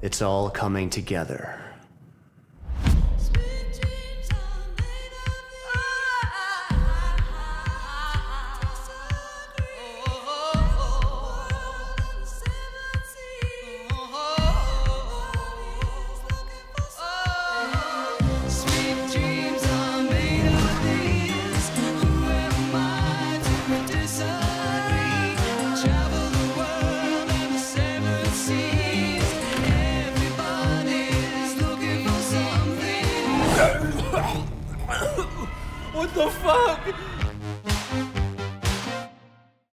It's all coming together. What the fuck?